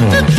Mm.